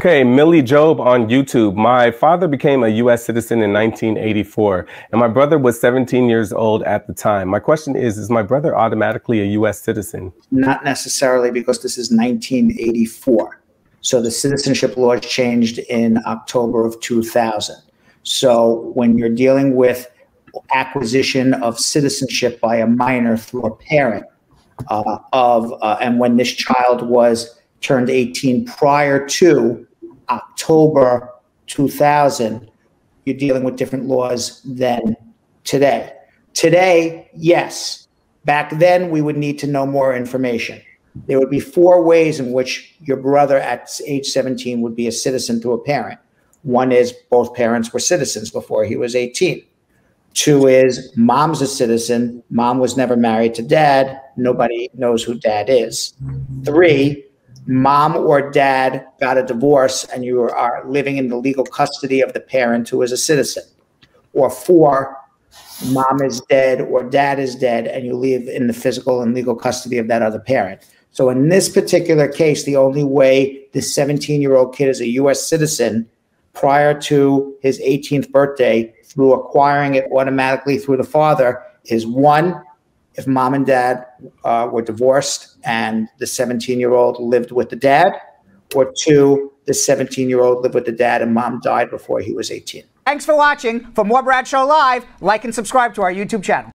Okay, Millie Job on YouTube. My father became a U.S. citizen in 1984, and my brother was 17 years old at the time. My question is Is my brother automatically a U.S. citizen? Not necessarily, because this is 1984. So the citizenship laws changed in October of 2000. So when you're dealing with acquisition of citizenship by a minor through a parent, uh, of uh, and when this child was turned 18 prior to October 2000, you're dealing with different laws than today. Today, yes. Back then, we would need to know more information. There would be four ways in which your brother at age 17 would be a citizen to a parent. One is both parents were citizens before he was 18. Two is mom's a citizen. Mom was never married to dad. Nobody knows who dad is. Three, mom or dad got a divorce and you are living in the legal custody of the parent who is a citizen. Or four, mom is dead or dad is dead and you live in the physical and legal custody of that other parent. So in this particular case, the only way this 17 year old kid is a US citizen prior to his 18th birthday through acquiring it automatically through the father is one, if mom and dad uh, were divorced and the 17 year old lived with the dad, or two, the 17 year old lived with the dad and mom died before he was 18. Thanks for watching. For more Brad Show Live, like and subscribe to our YouTube channel.